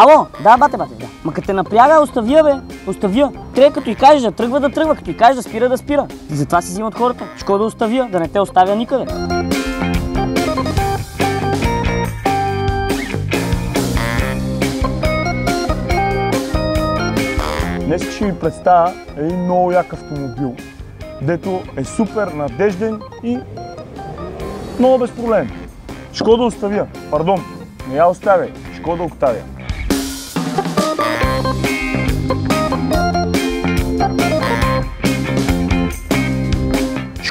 Ало, да, бате, бате, да. Ма като те напряга, остави я, бе. Остави я. Трябва като и кажеш да тръгва, да тръгва. Като и кажеш да спира, да спира. И затова си взимат хората. Що да остави я, да не те оставя никъде. Днес ще ви представя един много як автомобил, дето е супер надежден и много безпроблемен. Шкода Оставия. Пардон, не я оставяй. Шкода Октавия.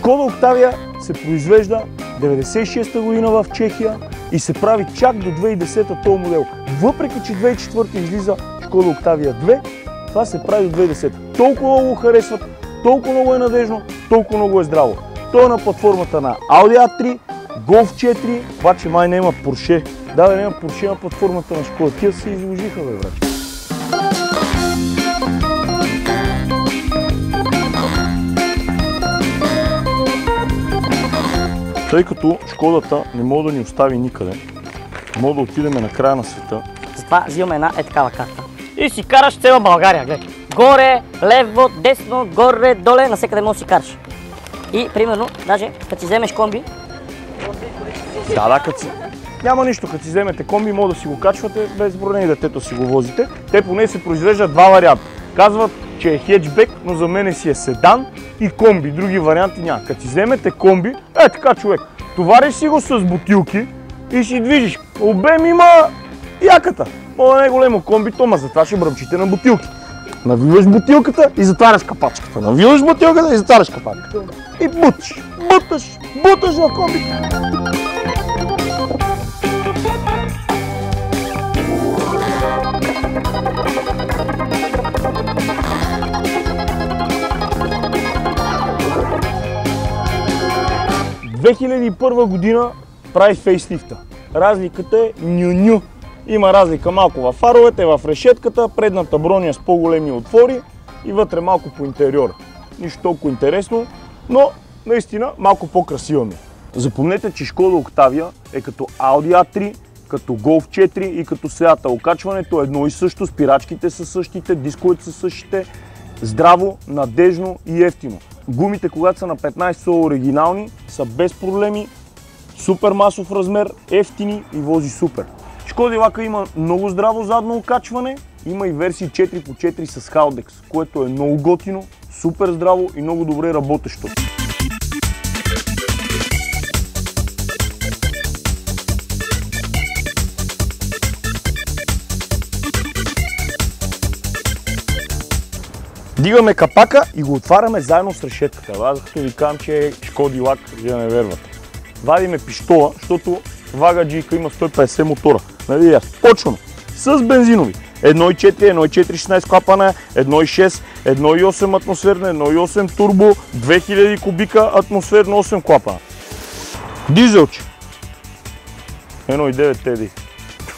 Шкода Октавия се произвежда 96-та година в Чехия и се прави чак до 2010-та този модел. Въпреки, че 2004-та излиза Шкода Октавия 2, това се прави до 2010-та. Толкова много го харесват, толкова много е надежно, толкова много е здраво. То е на платформата на Audi A3, Golf 4, обаче май няма Porsche. Да, да няма Porsche на платформата на Шкода. Тия се изложиха, бе, брат. Тъй като Шкодата не може да ни остави никъде, може да отидем на края на света. Затова взимаме една е такава карта. И си караш цела България, гледай. Горе, лево, десно, горе, доле, навсекъде можеш да си караш. И, примерно, даже, като си вземеш комби, Да, да, като си... Няма нищо, като си вземете комби, може да си го качвате без броня и детето си го возите. Те поне се произвеждат два варианта. Казват, че е хеджбек, но за мен си е седан и комби. Други варианти няма. Като си вземете комби, е така човек, товариш си го с бутилки и си движиш. Обем има яката. Мога не е големо комби, то, ма затова ще бръмчите на бутилки. Навиваш бутилката и затваряш капачката. Навиваш бутилката и затваряш капачката. И буташ, буташ, буташ в комбите. 2001 година прави фейслифта. Разликата е ню-ню. Има разлика малко в фаровете, в решетката, предната броня с по-големи отвори и вътре малко по интериора. Нищо толкова интересно, но наистина малко по-красива ми. Запомнете, че Шкода Октавия е като Audi A3, като Golf 4 и като Seat. Окачването е едно и също, спирачките са същите, дисковете са същите, здраво, надежно и ефтино. Гумите, когато са на 15 са оригинални, са без проблеми, супер масов размер, ефтини и вози супер. Шкода Лака има много здраво задно окачване, има и версии 4x4 с Haldex, което е много готино, супер здраво и много добре работещо. Дигаме капака и го отваряме заедно с решетката. Аз като ви казвам, че е Шкоди лак, вие не вервате. Вадиме пиштола, защото вага джийка има 150 мотора. Нали, аз почваме с бензинови. 1.4, 1.4 16 клапана, 1.6, 1.8 атмосферна, 1.8 турбо, 2000 кубика атмосферна 8 клапана. Дизелче. 1.9 теди.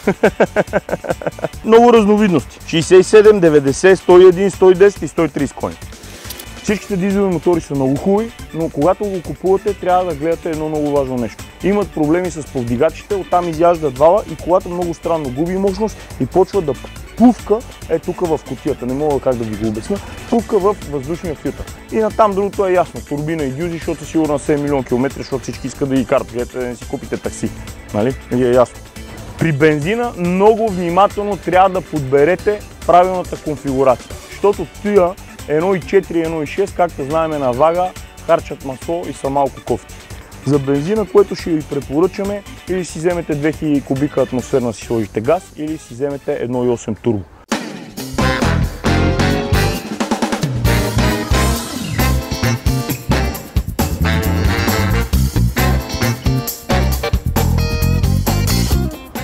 Много разновидности. 67, 90, 101, 110 и 130 кони. Всичките дизелови мотори са много хубави, но когато го купувате, трябва да гледате едно много важно нещо. Имат проблеми с повдигачите, оттам изяждат вала и колата много странно губи мощност и почва да пувка е тук в котията. Не мога как да ви го обясня. Пувка в въздушния филтър. И натам другото е ясно. Турбина и дюзи, защото сигурно на 7 милион километра, защото всички искат да ги карат. Гледате да не си купите такси. Нали? И е ясно. При бензина много внимателно трябва да подберете правилната конфигурация, защото тия 1.4 и 1.6, както знаем на вага, харчат масло и са малко кофти. За бензина, което ще ви препоръчаме, или си вземете 2000 кубика атмосферна си сложите газ, или си вземете 1.8 турбо.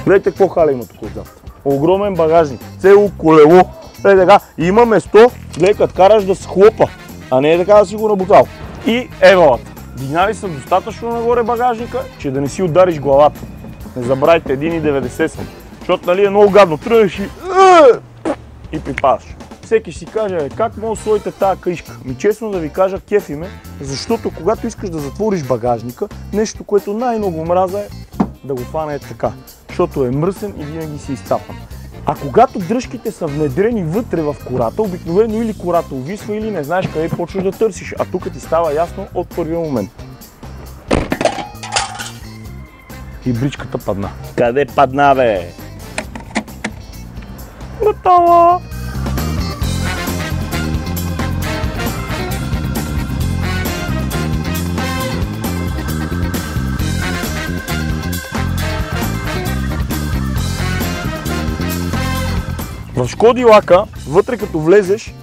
Гледайте какво халя има тук отзад. Огромен багажник, цело колело. Е така, има место, гледай като караш да се хлопа, а не е така да си го набутал. И евалата. Дигнали са достатъчно нагоре багажника, че да не си удариш главата. Не забравяйте, 1,90 съм. Защото нали е много гадно. Тръгнеш и... е, и припадаш. Всеки си каже, «Е, как мога да сложите тази каишка? Ми честно да ви кажа, кефи ме, защото когато искаш да затвориш багажника, нещо, което най-много мраза е да го фане така. Защото е мръсен и винаги си изцапан. А когато дръжките са внедрени вътре в кората, обикновено или кората увисва, или не знаеш къде почваш да търсиш. А тук ти става ясно от първия момент. И бричката падна. Къде падна, бе? Готово! В Шкоди лака, вътре като влезеш,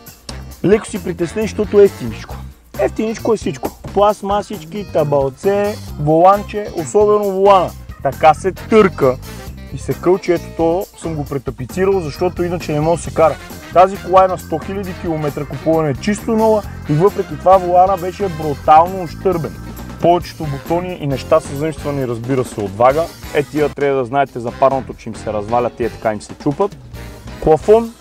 леко си притеснен, защото е ефтиничко. Ефтиничко е всичко. Пластмасички, табалце, воланче, особено волана. Така се търка и се кълчи. Ето то съм го претапицирал, защото иначе не може да се кара. Тази кола е на 100 000 км купуване е чисто нова и въпреки това волана беше брутално ощърбен. Повечето бутони и неща са заимствани, разбира се, от вага. Е, тия трябва да знаете за парното, че им се развалят, тия така им се чупат. Плафон,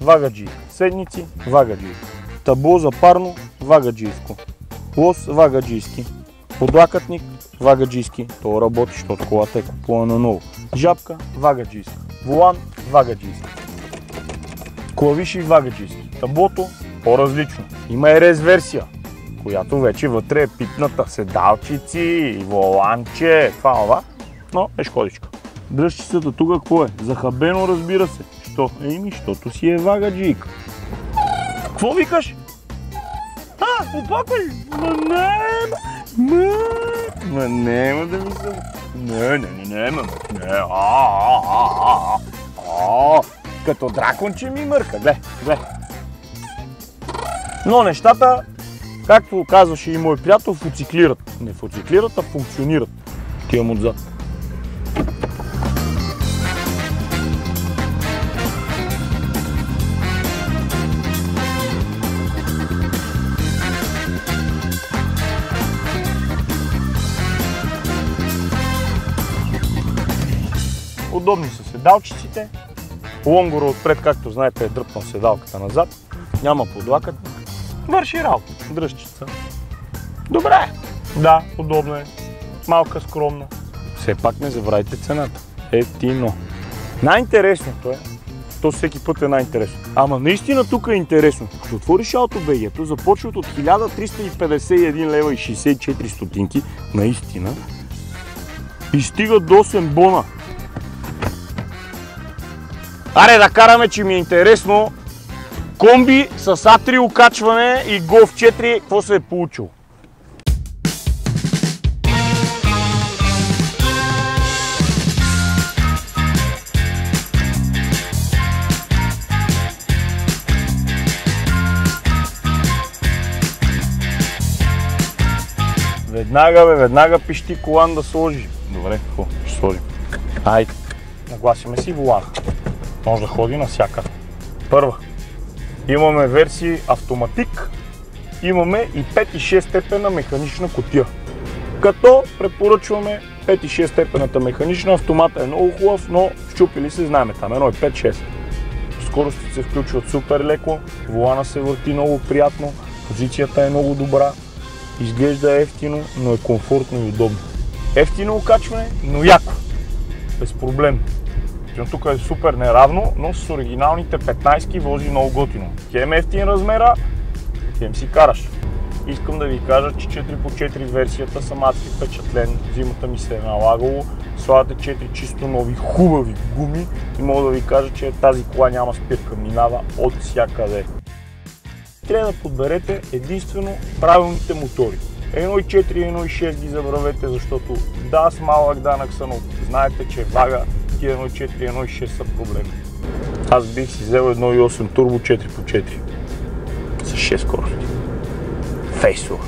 вагаджи. Седници, вагаджи. Табло за парно, вагаджийско. Лос, вагаджийски. Подлакътник, вагаджийски. То работи, защото колата е купувана ново. Жабка, вагаджийска. Волан, вагаджийски. Клавиши, вагаджийски. Таблото, по-различно. Има рез версия, която вече вътре е питната. Седалчици, воланче, това, това. Но е шкодичка. Дръжчицата тук какво е? Захабено, разбира се. Що? Еми, защото си е вагаджик. Какво викаш? А, опаквай! Ма не, ма, ма нема да ми се... Не, не, не, не, ма, не, а, а, а, а, а, като драконче ми мърка, гле, гле. Но нещата, както казваше и мой приятел, фуциклират. Не фуциклират, а функционират. Тивам отзад. Удобни са седалчиците. Лонгора отпред, както знаете, е дръпнал седалката назад. Няма подлакътник. Върши работа. Дръжчица. Добре. Да, удобно е. Малка, скромна. Все пак не забравяйте цената. Ефтино. Най-интересното е, то всеки път е най-интересно. Ама наистина тук е интересно. Като отвориш автобегето, започват от 1351 лева и 64 стотинки, наистина, и стигат до 8 бона. Аре да караме, че ми е интересно. Комби с А3 окачване и Golf 4, какво се е получило? Веднага, бе, веднага пищи колан да сложи. Добре, какво? Ще сложим. Айде. Нагласиме си волана. Може да ходи навсякъде. Първа. Имаме версии автоматик. Имаме и 5 и 6 степена механична котия. Като препоръчваме 5 и 6 степената механична. Автомата е много хубав, но щупили се, знаем там. Едно е 5-6. Скоростите се включват супер леко, волана се върти много приятно, позицията е много добра, изглежда ефтино, но е комфортно и удобно. Ефтино окачване, но яко. Без проблем. Тук е супер неравно, но с оригиналните 15 вози много готино. Хем ефтин размера, хем си караш. Искам да ви кажа, че 4x4 версията съм адски впечатлен. Зимата ми се е налагало. Слагате 4 чисто нови хубави гуми и мога да ви кажа, че тази кола няма спирка, минава от всякъде. Трябва да подберете единствено правилните мотори. 1.4 и 1.6 ги забравете, защото да, с малък данък са, но знаете, че вага тия 1.4 и 1.6 са проблеми. Аз бих си взел 1.8 турбо 4x4 с 6 скорости. Фейсова.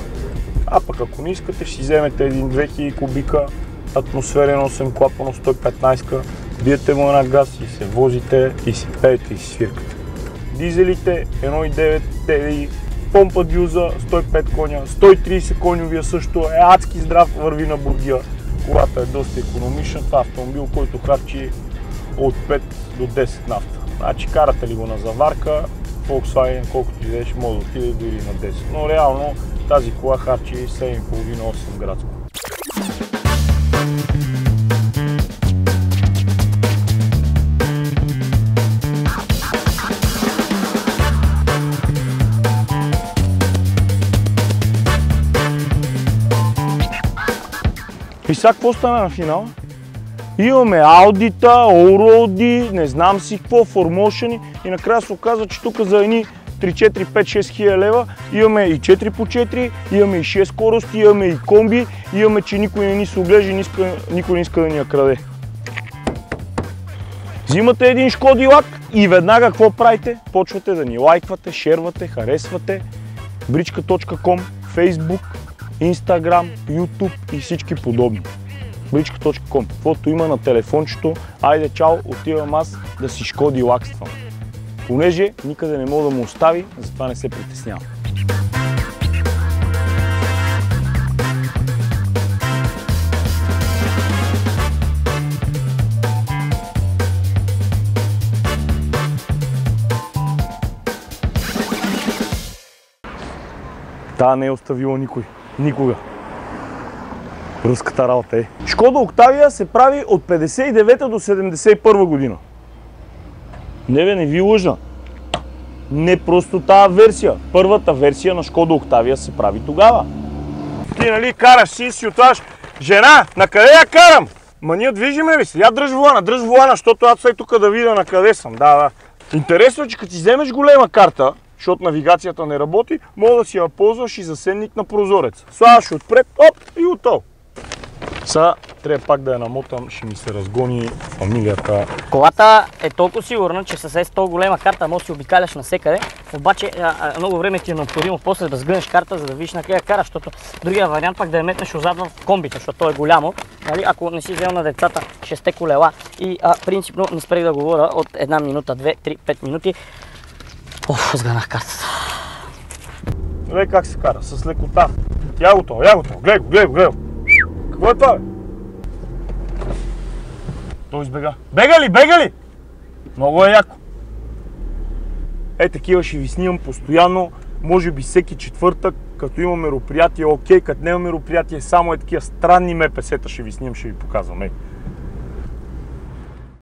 А пък ако не искате, ще си вземете един 2000 кубика атмосферен 8 клапано 115 биете му на газ и се возите и си пеете и си свиркате. Дизелите 1.9 TDI, помпа дюза 105 коня, 130 коньовия също е адски здрав, върви на бургия. Колата е доста економична, това е автомобил, който харчи от 5 до 10 нафта. Значи карате ли го на заварка, Volkswagen, колкото идеш, може да отиде дори на 10. Но реално тази кола харчи 7,5-8 градско. И сега какво стана на финала? Имаме аудита, ороди, не знам си какво, формошени и накрая се оказва, че тук за едни 3, 4, 5, 6 хиляди лева имаме и 4 по 4, имаме и 6 скорости, имаме и комби, имаме, че никой не ни се оглежда и никой не иска да ни я краде. Взимате един Шкоди лак и веднага какво правите? Почвате да ни лайквате, шервате, харесвате бричка.com, Facebook, Instagram, YouTube и всички подобни. Бричка.com. Каквото има на телефончето, айде чао, отивам аз да си Шкоди лакствам. Понеже никъде не мога да му остави, затова не се притеснявам. Та не е оставила никой. Никога. Руската работа е. Шкода Октавия се прави от 59 до 71 година. Не бе, не ви лъжа. Не просто тази версия. Първата версия на Шкода Октавия се прави тогава. Ти нали караш си си отваш. Жена, на къде я карам? Ма ние движиме ли се? Я дръж волана, дръж волана, защото аз след тук да видя на къде съм. Да, да. Интересно е, че като си вземеш голема карта, защото навигацията не работи, мога да си я ползваш и за сенник на прозорец. Слагаш отпред, оп и отдолу. Сега трябва пак да я намотам, ще ми се разгони фамилията. Колата е толкова сигурна, че с с толкова голема карта може да си обикаляш навсекъде, обаче а, а, много време ти е необходимо после да сгънеш карта, за да видиш на къде караш, защото другия вариант пак да я метнеш отзад в комбите, защото то е голямо. Нали? Ако не си взел на децата 6 колела и а, принципно не спрех да говоря от една минута, 2, 3, 5 минути, Оф, сгънах картата. Гледай как се кара, с лекота. Я готово, я готово, гледай го, гледай го, гледай го. Какво е това, бе? Той избега. Бега ли, бега ли? Много е яко. Е, такива ще ви снимам постоянно, може би всеки четвъртък, като има мероприятие, окей, като няма мероприятие, само е такива странни МПС-та ще ви снимам, ще ви показвам. Ей.